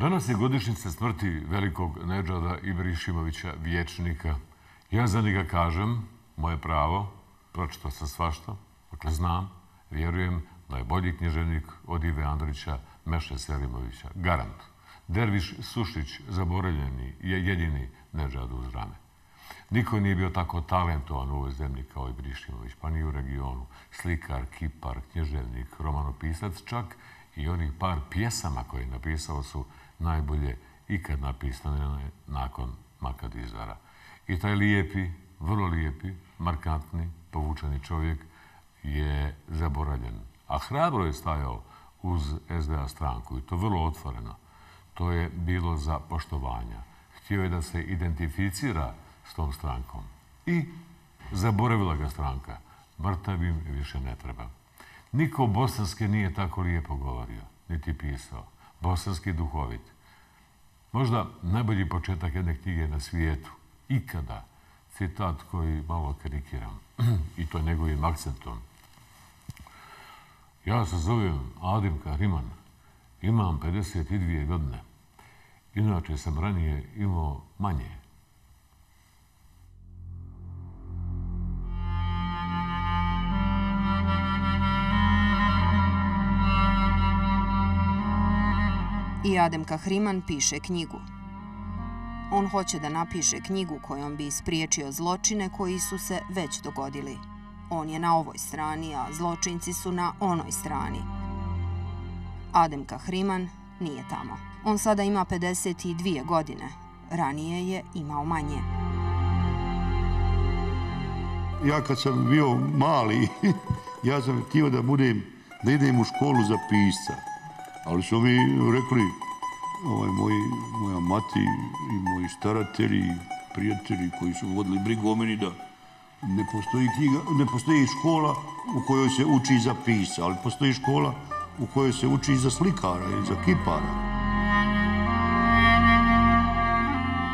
Danas je godišnjica smrti velikog Nedžada Ibrišimovića, vječnika. Ja za njega kažem, moje pravo, pročito sam svašta, dakle znam, vjerujem da je bolji knježevnik od Ive Andrića, Meše Selimovića. Garant. Derviš Sušić, zaboravljeni, je jedini Nedžad uz rame. Niko nije bio tako talentovan u ovoj zemlji kao i Brišimović, pa ni u regionu. Slikar, kipar, knježevnik, romanopisac, čak i onih par pjesama koje je napisao su najbolje ikad napisane nakon Makadizara. I taj lijepi, vrlo lijepi, markantni, povučeni čovjek je zaboravljen. A hrabro je stajao uz SDA stranku i to vrlo otvoreno. To je bilo za poštovanja. Htio je da se identificira s tom strankom. I zaboravila ga stranka. Mrtavim više ne treba. Niko bosanske nije tako lijepo govorio, niti pisao. Bosanski duhovit. Možda najbolji početak jedne knjige na svijetu. Ikada. Citat koji malo karikiram. I to njegovim akcentom. Ja se zovem Adim Kariman. Imam 52 godine. Inače sam ranije imao manje. I Adem Kahriman piše knjigu. On hoće da napiše knjigu kojom bi spriječio zločine koji su se već dogodili. On je na ovoj strani, a zločinci su na onoj strani. Adem Kahriman nije tamo. On sada ima 52 godine. Ranije je imao manje. Ja kad sam bio mali, ja sam htio da budem, da idem u školu za pisca. Ali su mi rekli, ovaj, moji, moja mati i moji staratelji, prijatelji koji su vodili brigu o meni da ne postoji, knjiga, ne postoji škola u kojoj se uči za pisa, ali postoji škola u kojoj se uči za slikara i za kipara.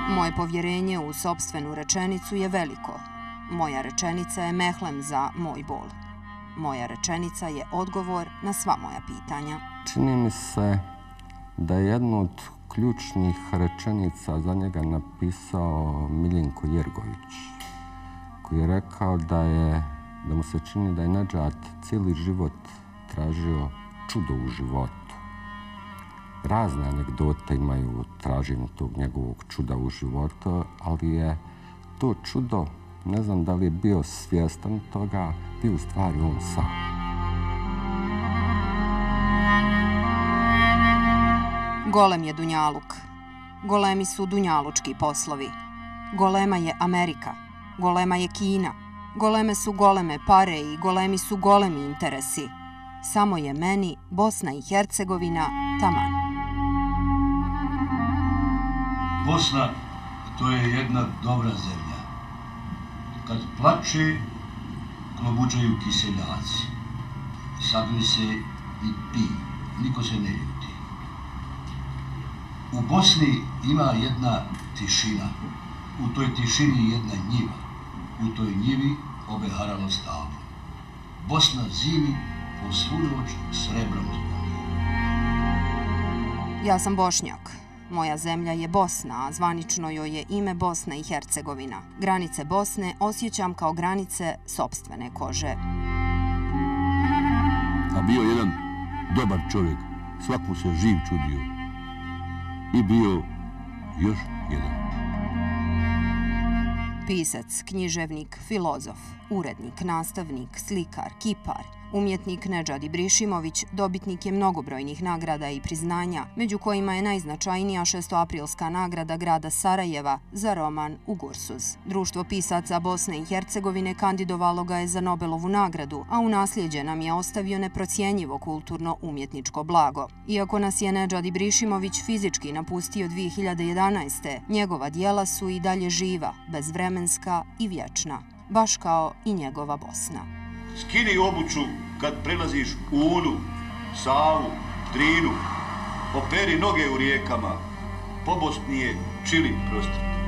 Moje povjerenje u sobstvenu rečenicu je veliko. Moja rečenica je mehlem za moj bol. Moja rečenica je odgovor na sva moja pitanja. Čini mi se da je jednu od ključnih rečenica za njega napisao Miljenko Jergović, koji je rekao da je da mu se čini da je Nedžat cijeli život tražio čudo u životu. Razne anegdote imaju traženju tog njegovog čuda u životu, ali je to čudo, ne znam da li je bio svjestan toga, bio u stvari on sam. Golem je Dunjaluk. Golemi su Dunjalučki poslovi. Golema je Amerika. Golema je Kina. Goleme su goleme pare i golemi su golemi interesi. Samo je meni Bosna i Hercegovina taman. Bosna to je jedna dobra zemlja. Kad plače, klobučaju kiseljaci. Sagli se i pi. Niko se ne ljuti. U Bosni ima jedna tišina. U toj tišini jedna njiva. U toj njivi obeharalo stablo. Bosna zimi po svu noć srebrom zvoni. Ja sam Bošnjak. Moja zemlja je Bosna, a zvanično joj je ime Bosna i Hercegovina. Granice Bosne osjećam kao granice sobstvene kože. A bio jedan dobar čovjek, svaku se živ čudio i bio još jedan. Pisac, književnik, filozof, urednik, nastavnik, slikar, kipar, Umjetnik Nedžadi Brišimović dobitnik je mnogobrojnih nagrada i priznanja, među kojima je najznačajnija 6. aprilska nagrada grada Sarajeva za roman Ugursuz. Društvo pisaca Bosne i Hercegovine kandidovalo ga je za Nobelovu nagradu, a u nasljeđe nam je ostavio neprocijenjivo kulturno-umjetničko blago. Iako nas je Nedžadi Brišimović fizički napustio 2011. njegova dijela su i dalje živa, bezvremenska i vječna, baš kao i njegova Bosna skini obuću kad prelaziš u Unu, Savu, Drinu, operi noge u rijekama, pobosnije čili prostor.